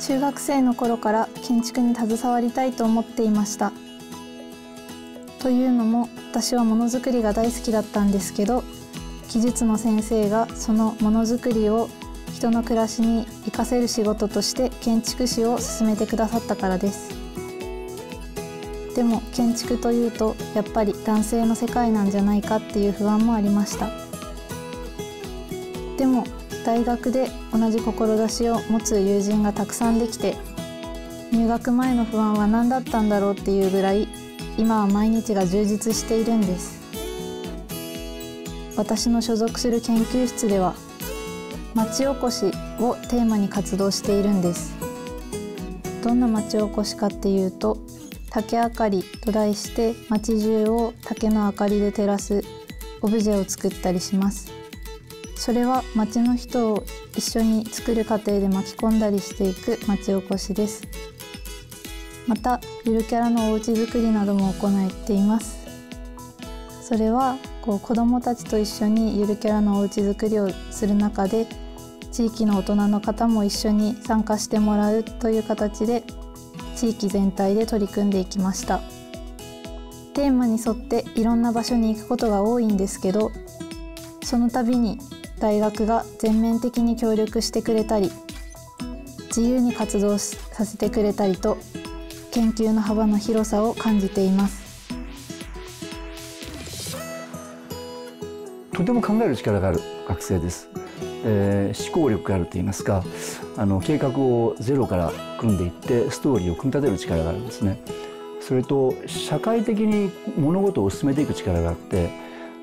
中学生の頃から建築に携わりたいと思っていました。というのも私はものづくりが大好きだったんですけど技術の先生がそのものづくりを人の暮らしに生かせる仕事として建築士を進めてくださったからです。でも建築というとやっぱり男性の世界なんじゃないかっていう不安もありました。でも大学で同じ志を持つ友人がたくさんできて入学前の不安は何だったんだろうっていうぐらい今は毎日が充実しているんです。私の所属する研究室では町おこしをテーマに活動しているんです。どんな町おこしかっていうと竹あかりと題して町中を竹の明かりで照らすオブジェを作ったりします。それは町の人を一緒に作る過程で巻き込んだりしていく町おこしです。またゆるキャラのおうち作りなども行っています。それはこう子どもたちと一緒にゆるキャラのおうち作りをする中で地域の大人の方も一緒に参加してもらうという形で地域全体で取り組んでいきました。テーマに沿っていろんな場所に行くことが多いんですけどその度に大学が全面的に協力してくれたり自由に活動させてくれたりと研究の幅の広さを感じています。とても考える力がある学生です、えー、思考力があるといいますかあの計画をゼロから組んでいってストーリーを組み立てる力があるんですね。それと社会的に物事を進めていく力があって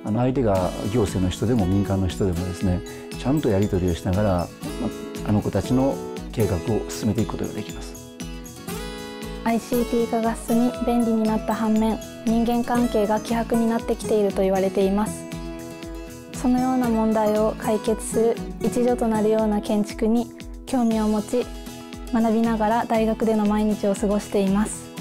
あの相手が行政の人でも民間の人でもですねちゃんとやり取りをしながらあの子たちの計画を進めていくことができます。ICT 化が進み便利になった反面人間関係が希薄になってきていると言われています。そのような問題を解決する一助となるような建築に興味を持ち学びながら大学での毎日を過ごしています。